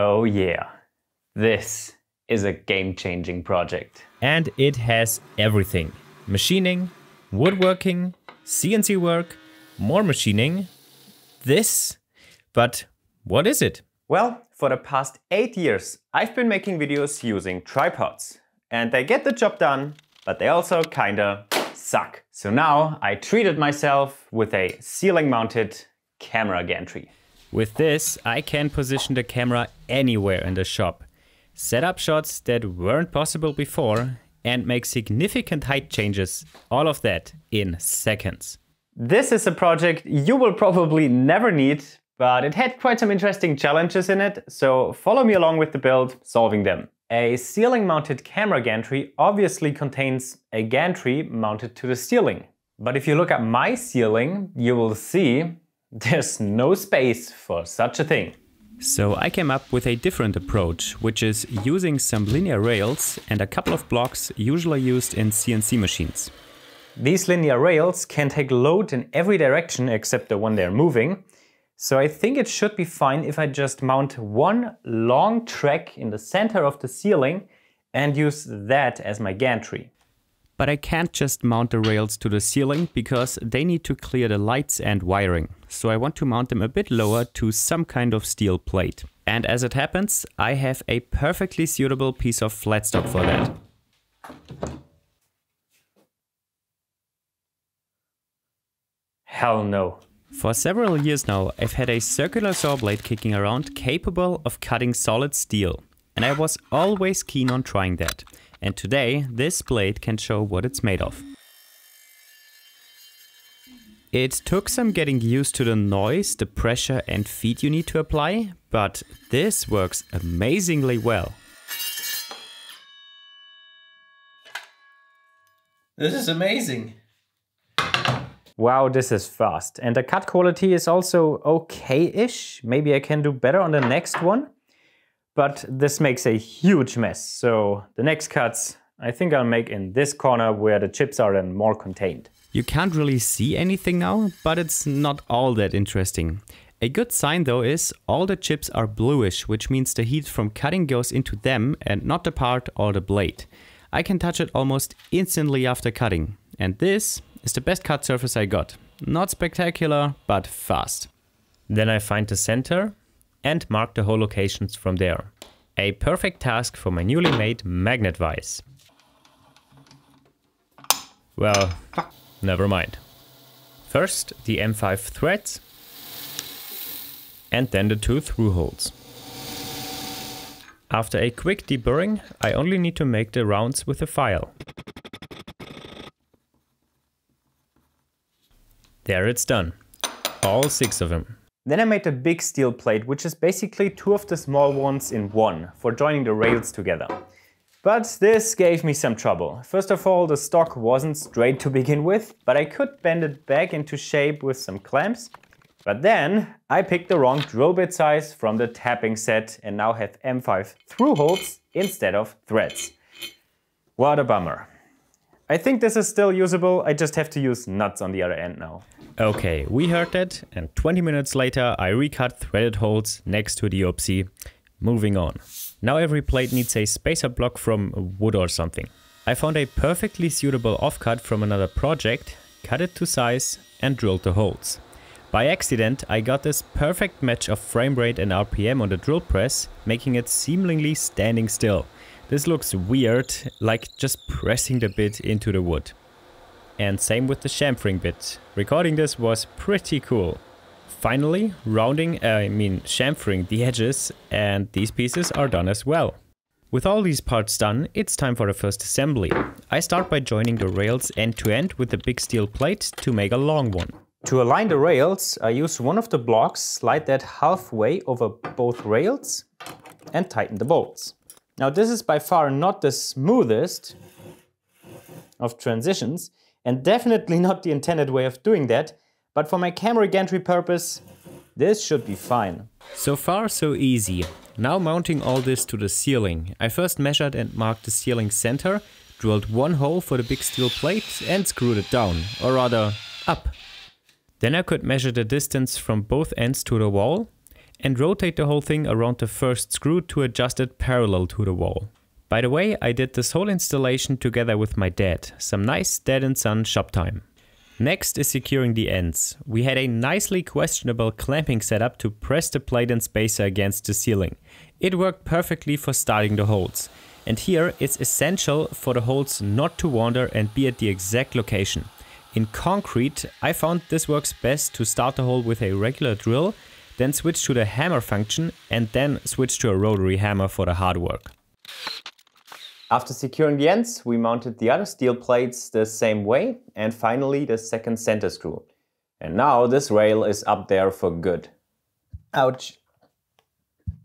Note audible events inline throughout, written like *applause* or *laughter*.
Oh yeah, this is a game-changing project. And it has everything. Machining, woodworking, CNC work, more machining, this. But what is it? Well, for the past 8 years I've been making videos using tripods. And they get the job done, but they also kinda suck. So now I treated myself with a ceiling mounted camera gantry. With this, I can position the camera anywhere in the shop, set up shots that weren't possible before, and make significant height changes, all of that in seconds. This is a project you will probably never need, but it had quite some interesting challenges in it, so follow me along with the build, solving them. A ceiling mounted camera gantry obviously contains a gantry mounted to the ceiling. But if you look at my ceiling, you will see there's no space for such a thing. So I came up with a different approach, which is using some linear rails and a couple of blocks usually used in CNC machines. These linear rails can take load in every direction except the one they're moving. So I think it should be fine if I just mount one long track in the center of the ceiling and use that as my gantry. But I can't just mount the rails to the ceiling because they need to clear the lights and wiring. So I want to mount them a bit lower to some kind of steel plate. And as it happens, I have a perfectly suitable piece of flat stock for that. Hell no. For several years now, I've had a circular saw blade kicking around capable of cutting solid steel. And I was always keen on trying that. And today this blade can show what it's made of. It took some getting used to the noise, the pressure and feed you need to apply, but this works amazingly well. This is amazing. Wow, this is fast. And the cut quality is also okay-ish. Maybe I can do better on the next one but this makes a huge mess. So the next cuts I think I'll make in this corner where the chips are then more contained. You can't really see anything now, but it's not all that interesting. A good sign though is all the chips are bluish, which means the heat from cutting goes into them and not the part or the blade. I can touch it almost instantly after cutting. And this is the best cut surface I got. Not spectacular, but fast. Then I find the center and mark the hole locations from there. A perfect task for my newly made magnet vise. Well, never mind. First the M5 threads and then the two through holes. After a quick deburring, I only need to make the rounds with a file. There it's done. All six of them. Then I made a big steel plate, which is basically two of the small ones in one, for joining the rails together. But this gave me some trouble. First of all, the stock wasn't straight to begin with, but I could bend it back into shape with some clamps. But then I picked the wrong drill bit size from the tapping set and now have M5 through holes instead of threads. What a bummer. I think this is still usable, I just have to use nuts on the other end now. Okay, we heard that and 20 minutes later I recut threaded holes next to the OPSI. Moving on. Now every plate needs a spacer block from wood or something. I found a perfectly suitable offcut from another project, cut it to size and drilled the holes. By accident I got this perfect match of frame rate and RPM on the drill press, making it seemingly standing still. This looks weird, like just pressing the bit into the wood. And same with the chamfering bit. Recording this was pretty cool. Finally, rounding, uh, I mean chamfering the edges and these pieces are done as well. With all these parts done, it's time for the first assembly. I start by joining the rails end to end with a big steel plate to make a long one. To align the rails, I use one of the blocks, slide that halfway over both rails and tighten the bolts. Now this is by far not the smoothest of transitions and definitely *laughs* not the intended way of doing that, but for my camera gantry purpose, this should be fine. So far so easy. Now mounting all this to the ceiling. I first measured and marked the ceiling center, drilled one hole for the big steel plate and screwed it down, or rather up. Then I could measure the distance from both ends to the wall and rotate the whole thing around the first screw to adjust it parallel to the wall. By the way, I did this whole installation together with my dad, some nice dad and son shop time. Next is securing the ends. We had a nicely questionable clamping setup to press the plate and spacer against the ceiling. It worked perfectly for starting the holes. And here it's essential for the holes not to wander and be at the exact location. In concrete, I found this works best to start the hole with a regular drill, then switch to the hammer function and then switch to a rotary hammer for the hard work. After securing the ends, we mounted the other steel plates the same way and finally the second center screw. And now this rail is up there for good. Ouch.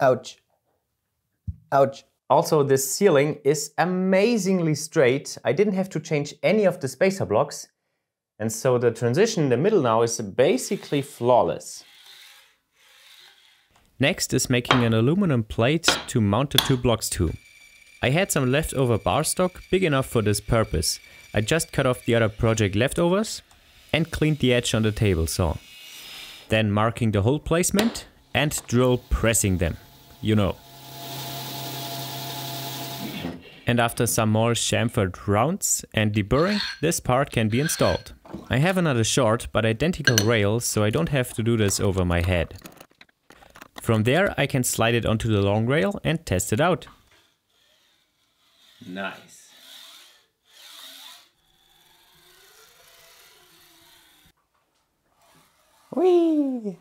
Ouch. Ouch. Also, this ceiling is amazingly straight. I didn't have to change any of the spacer blocks. And so the transition in the middle now is basically flawless. Next is making an aluminum plate to mount the two blocks to. I had some leftover bar stock big enough for this purpose. I just cut off the other project leftovers and cleaned the edge on the table saw. Then marking the hole placement and drill pressing them, you know. And after some more chamfered rounds and deburring, this part can be installed. I have another short but identical rail so I don't have to do this over my head. From there I can slide it onto the long rail and test it out. Nice. Whee!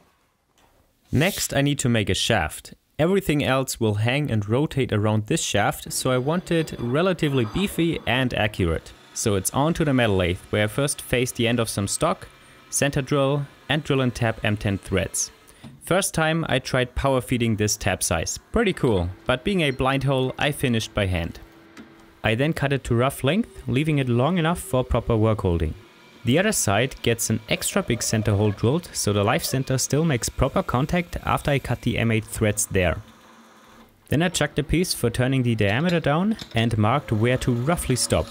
Next I need to make a shaft. Everything else will hang and rotate around this shaft, so I want it relatively beefy and accurate. So it's on to the metal lathe, where I first face the end of some stock, center drill and drill and tap M10 threads. First time I tried power feeding this tap size. Pretty cool, but being a blind hole I finished by hand. I then cut it to rough length, leaving it long enough for proper work holding. The other side gets an extra big center hole drilled, so the live center still makes proper contact after I cut the M8 threads there. Then I chucked a piece for turning the diameter down and marked where to roughly stop.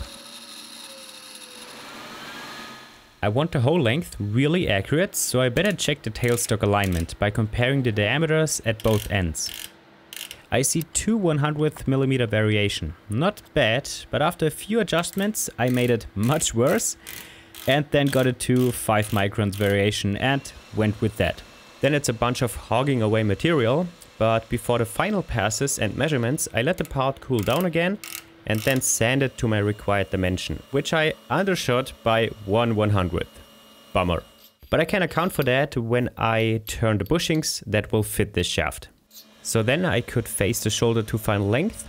I want the whole length really accurate, so I better check the tailstock alignment by comparing the diameters at both ends. I see two 100th millimeter variation. Not bad, but after a few adjustments I made it much worse and then got it to 5 microns variation and went with that. Then it's a bunch of hogging away material, but before the final passes and measurements I let the part cool down again and then sand it to my required dimension, which I undershot by 1 100th. Bummer. But I can account for that when I turn the bushings that will fit this shaft. So then I could face the shoulder to final length,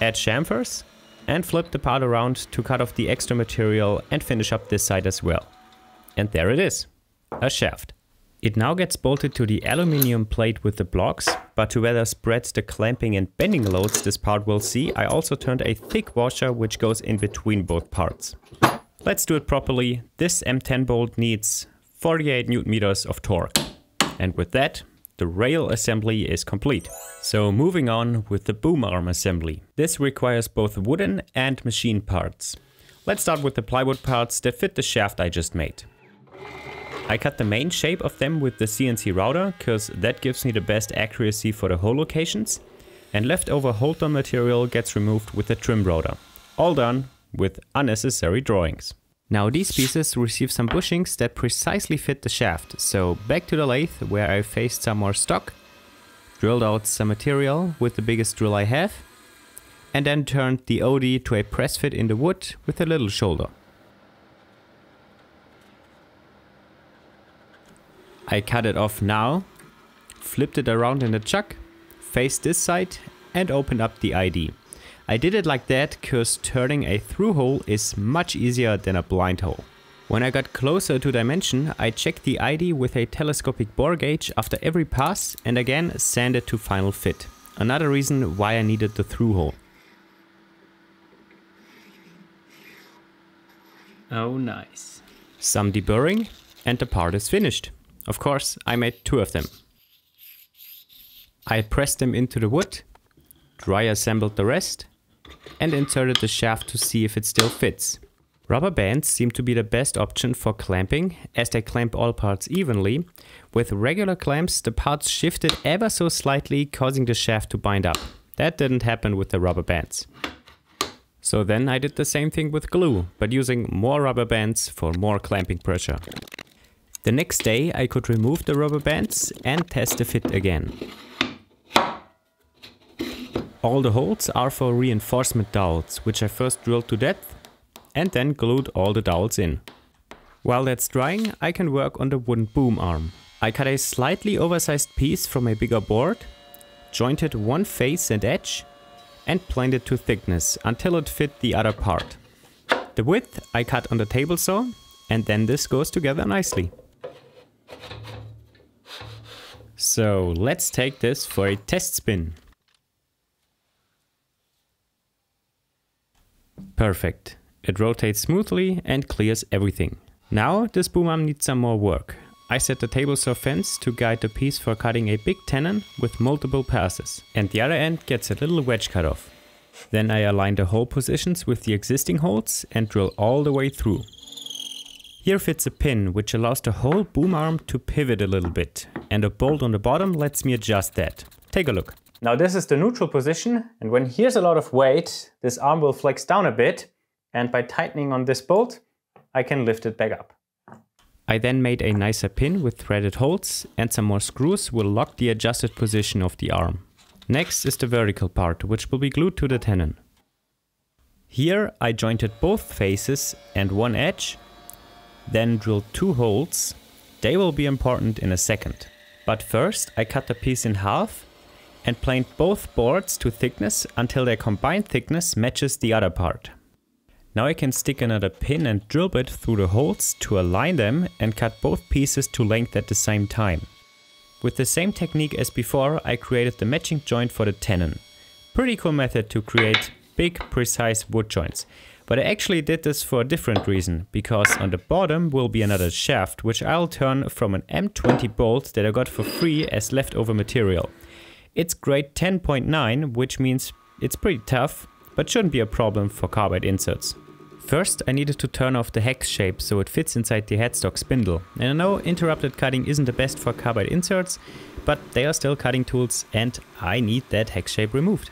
add chamfers, and flip the part around to cut off the extra material and finish up this side as well. And there it is, a shaft. It now gets bolted to the aluminium plate with the blocks, but to better spread the clamping and bending loads this part will see, I also turned a thick washer which goes in between both parts. Let's do it properly. This M10 bolt needs 48 newton meters of torque. And with that, the rail assembly is complete. So moving on with the boom arm assembly. This requires both wooden and machine parts. Let's start with the plywood parts that fit the shaft I just made. I cut the main shape of them with the CNC router, cause that gives me the best accuracy for the hole locations. And leftover hold-on material gets removed with the trim router. All done with unnecessary drawings. Now these pieces receive some bushings that precisely fit the shaft, so back to the lathe where I faced some more stock, drilled out some material with the biggest drill I have, and then turned the OD to a press fit in the wood with a little shoulder. I cut it off now, flipped it around in the chuck, faced this side and opened up the ID. I did it like that cause turning a through hole is much easier than a blind hole. When I got closer to dimension, I checked the ID with a telescopic bore gauge after every pass and again sanded to final fit. Another reason why I needed the through hole. Oh, nice. Some deburring and the part is finished. Of course, I made two of them. I pressed them into the wood, dry assembled the rest and inserted the shaft to see if it still fits. Rubber bands seem to be the best option for clamping as they clamp all parts evenly. With regular clamps the parts shifted ever so slightly causing the shaft to bind up. That didn't happen with the rubber bands. So then I did the same thing with glue, but using more rubber bands for more clamping pressure. The next day I could remove the rubber bands and test the fit again. All the holes are for reinforcement dowels, which I first drilled to depth and then glued all the dowels in. While that's drying, I can work on the wooden boom arm. I cut a slightly oversized piece from a bigger board, jointed one face and edge, and planed it to thickness until it fit the other part. The width I cut on the table saw, and then this goes together nicely. So let's take this for a test spin. Perfect. It rotates smoothly and clears everything. Now this boom arm needs some more work. I set the table saw fence to guide the piece for cutting a big tenon with multiple passes and the other end gets a little wedge cut off. Then I align the hole positions with the existing holes and drill all the way through. Here fits a pin which allows the whole boom arm to pivot a little bit and a bolt on the bottom lets me adjust that. Take a look. Now this is the neutral position and when here's a lot of weight, this arm will flex down a bit and by tightening on this bolt, I can lift it back up. I then made a nicer pin with threaded holes and some more screws will lock the adjusted position of the arm. Next is the vertical part, which will be glued to the tenon. Here I jointed both faces and one edge, then drill two holes. They will be important in a second. But first I cut the piece in half and planed both boards to thickness until their combined thickness matches the other part. Now I can stick another pin and drill bit through the holes to align them and cut both pieces to length at the same time. With the same technique as before, I created the matching joint for the tenon. Pretty cool method to create big, precise wood joints. But I actually did this for a different reason, because on the bottom will be another shaft, which I'll turn from an M20 bolt that I got for free as leftover material. It's grade 10.9, which means it's pretty tough, but shouldn't be a problem for carbide inserts. First I needed to turn off the hex shape so it fits inside the headstock spindle. And I know interrupted cutting isn't the best for carbide inserts, but they are still cutting tools and I need that hex shape removed.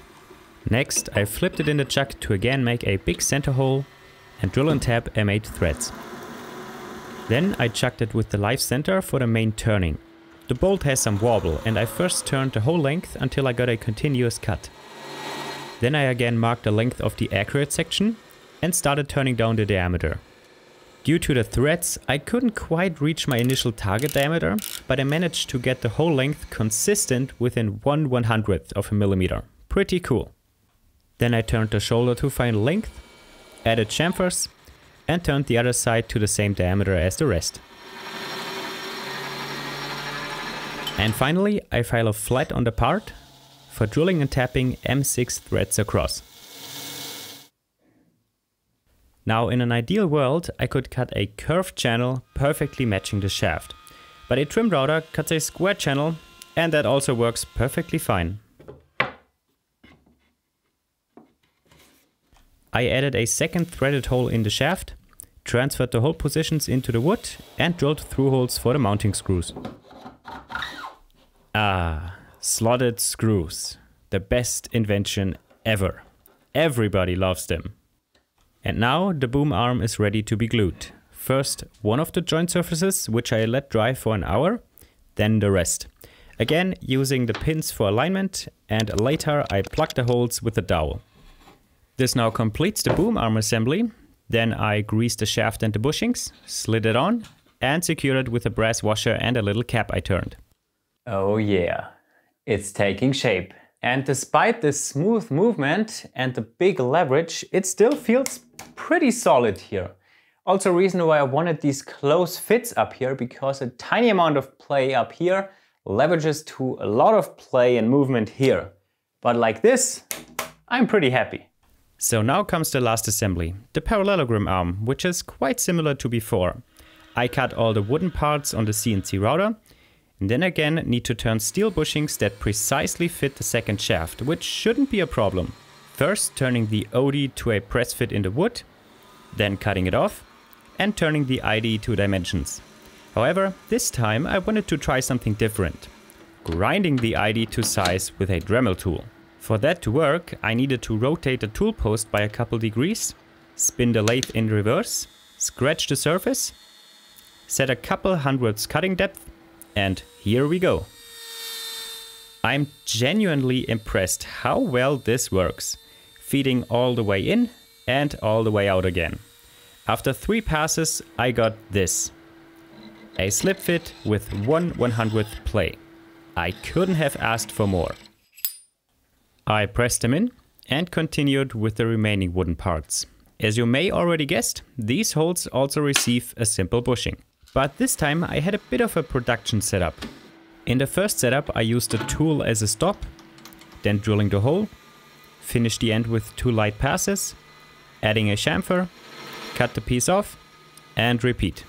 Next I flipped it in the chuck to again make a big center hole and drill and tap M8 threads. Then I chucked it with the live center for the main turning. The bolt has some wobble and I first turned the whole length until I got a continuous cut. Then I again marked the length of the accurate section and started turning down the diameter. Due to the threads, I couldn't quite reach my initial target diameter, but I managed to get the whole length consistent within 1 100th of a millimeter. Pretty cool. Then I turned the shoulder to final length, added chamfers, and turned the other side to the same diameter as the rest. And finally, I file a flat on the part for drilling and tapping M6 threads across. Now in an ideal world I could cut a curved channel perfectly matching the shaft. But a trim router cuts a square channel and that also works perfectly fine. I added a second threaded hole in the shaft, transferred the hole positions into the wood and drilled through holes for the mounting screws. Ah, Slotted screws. The best invention ever. Everybody loves them. And now the boom arm is ready to be glued. First one of the joint surfaces, which I let dry for an hour, then the rest. Again using the pins for alignment and later I plug the holes with a dowel. This now completes the boom arm assembly. Then I grease the shaft and the bushings, slid it on and secured it with a brass washer and a little cap I turned. Oh yeah, it's taking shape. And despite this smooth movement and the big leverage, it still feels pretty solid here. Also reason why I wanted these close fits up here, because a tiny amount of play up here leverages to a lot of play and movement here. But like this, I'm pretty happy. So now comes the last assembly, the parallelogram arm, which is quite similar to before. I cut all the wooden parts on the CNC router and then again need to turn steel bushings that precisely fit the second shaft, which shouldn't be a problem. First turning the OD to a press fit in the wood, then cutting it off, and turning the ID to dimensions. However, this time I wanted to try something different. Grinding the ID to size with a Dremel tool. For that to work, I needed to rotate the tool post by a couple degrees, spin the lathe in reverse, scratch the surface, set a couple hundredths cutting depth, and here we go. I'm genuinely impressed how well this works, feeding all the way in and all the way out again. After three passes, I got this. A slip fit with 1 100th play. I couldn't have asked for more. I pressed them in and continued with the remaining wooden parts. As you may already guessed, these holes also receive a simple bushing. But this time I had a bit of a production setup. In the first setup I used the tool as a stop, then drilling the hole, finish the end with two light passes, adding a chamfer, cut the piece off, and repeat.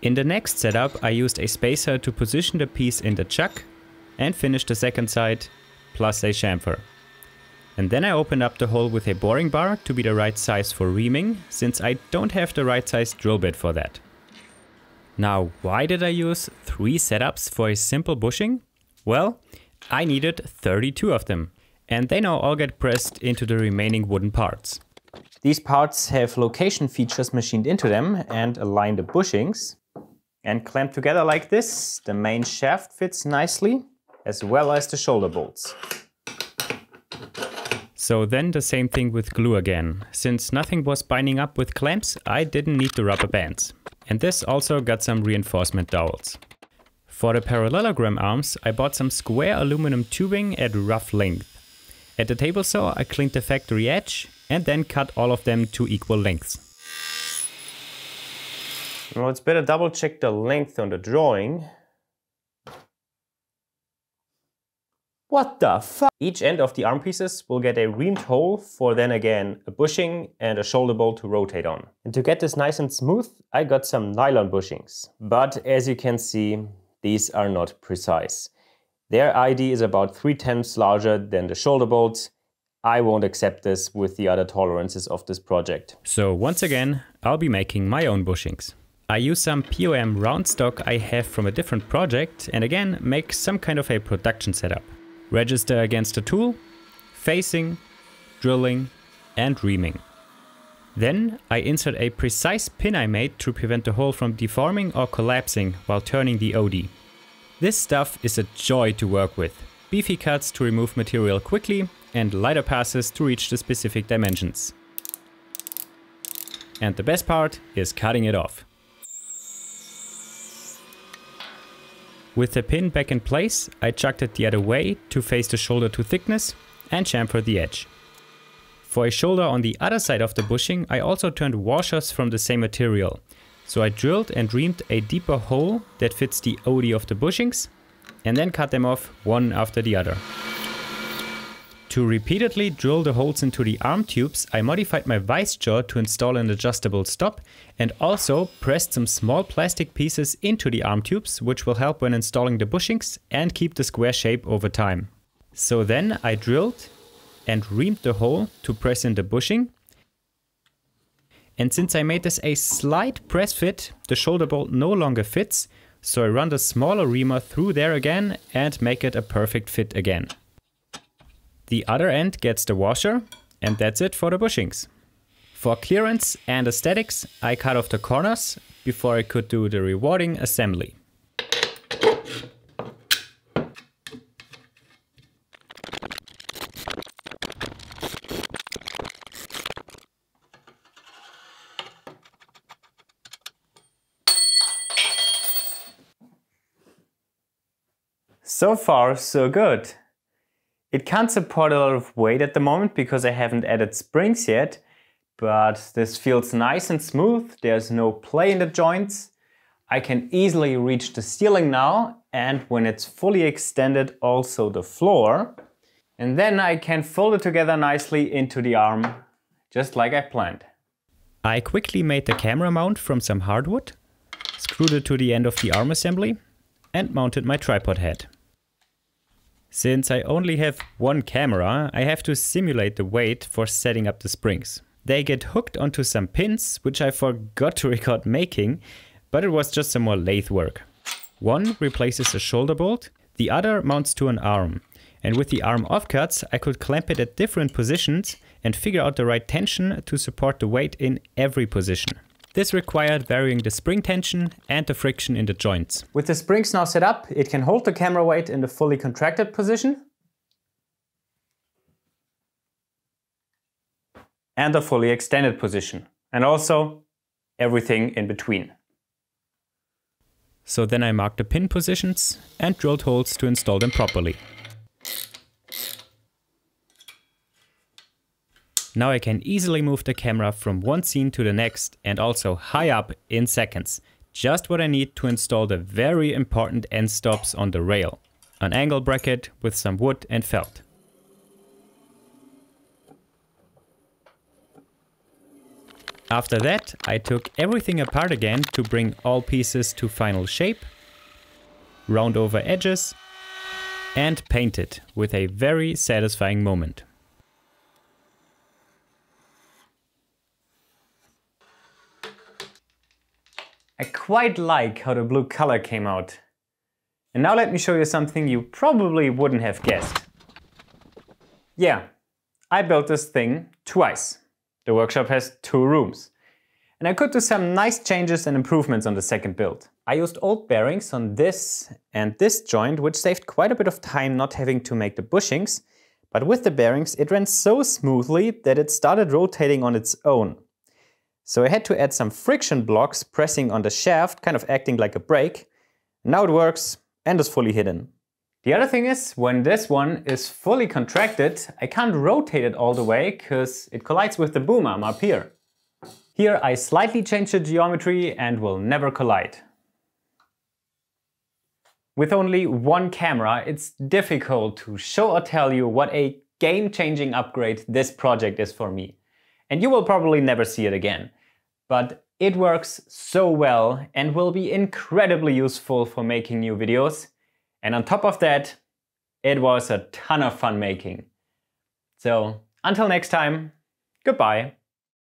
In the next setup I used a spacer to position the piece in the chuck and finish the second side plus a chamfer. And then I opened up the hole with a boring bar to be the right size for reaming, since I don't have the right size drill bit for that. Now, why did I use three setups for a simple bushing? Well, I needed 32 of them, and they now all get pressed into the remaining wooden parts. These parts have location features machined into them and align the bushings. And clamped together like this, the main shaft fits nicely, as well as the shoulder bolts. So then the same thing with glue again. Since nothing was binding up with clamps, I didn't need the rubber bands. And this also got some reinforcement dowels. For the parallelogram arms, I bought some square aluminum tubing at rough length. At the table saw, I cleaned the factory edge and then cut all of them to equal lengths. Well, it's better double check the length on the drawing. What the fuck? Each end of the arm pieces will get a reamed hole for then again a bushing and a shoulder bolt to rotate on. And to get this nice and smooth, I got some nylon bushings. But as you can see, these are not precise. Their ID is about 3 tenths larger than the shoulder bolts. I won't accept this with the other tolerances of this project. So once again, I'll be making my own bushings. I use some POM round stock I have from a different project and again make some kind of a production setup. Register against the tool, facing, drilling and reaming. Then I insert a precise pin I made to prevent the hole from deforming or collapsing while turning the OD. This stuff is a joy to work with. Beefy cuts to remove material quickly and lighter passes to reach the specific dimensions. And the best part is cutting it off. With the pin back in place, I chucked it the other way to face the shoulder to thickness and chamfered the edge. For a shoulder on the other side of the bushing, I also turned washers from the same material. So I drilled and reamed a deeper hole that fits the OD of the bushings and then cut them off one after the other. To repeatedly drill the holes into the arm tubes, I modified my vice jaw to install an adjustable stop and also pressed some small plastic pieces into the arm tubes, which will help when installing the bushings and keep the square shape over time. So then I drilled and reamed the hole to press in the bushing. And since I made this a slight press fit, the shoulder bolt no longer fits, so I run the smaller reamer through there again and make it a perfect fit again. The other end gets the washer and that's it for the bushings. For clearance and aesthetics, I cut off the corners before I could do the rewarding assembly. So far, so good. It can't support a lot of weight at the moment because I haven't added springs yet, but this feels nice and smooth, there's no play in the joints. I can easily reach the ceiling now and when it's fully extended also the floor. And then I can fold it together nicely into the arm, just like I planned. I quickly made the camera mount from some hardwood, screwed it to the end of the arm assembly and mounted my tripod head. Since I only have one camera, I have to simulate the weight for setting up the springs. They get hooked onto some pins, which I forgot to record making, but it was just some more lathe work. One replaces a shoulder bolt, the other mounts to an arm. And with the arm offcuts, I could clamp it at different positions and figure out the right tension to support the weight in every position. This required varying the spring tension and the friction in the joints. With the springs now set up, it can hold the camera weight in the fully contracted position and the fully extended position, and also everything in between. So then I marked the pin positions and drilled holes to install them properly. Now I can easily move the camera from one scene to the next and also high up in seconds. Just what I need to install the very important end stops on the rail. An angle bracket with some wood and felt. After that, I took everything apart again to bring all pieces to final shape, round over edges, and paint it with a very satisfying moment. I quite like how the blue color came out. And now let me show you something you probably wouldn't have guessed. Yeah, I built this thing twice. The workshop has two rooms. And I could do some nice changes and improvements on the second build. I used old bearings on this and this joint, which saved quite a bit of time not having to make the bushings. But with the bearings, it ran so smoothly that it started rotating on its own. So I had to add some friction blocks pressing on the shaft, kind of acting like a brake. Now it works and is fully hidden. The other thing is, when this one is fully contracted, I can't rotate it all the way because it collides with the boom arm up here. Here I slightly change the geometry and will never collide. With only one camera, it's difficult to show or tell you what a game-changing upgrade this project is for me. And you will probably never see it again but it works so well and will be incredibly useful for making new videos. And on top of that, it was a ton of fun making. So until next time, goodbye.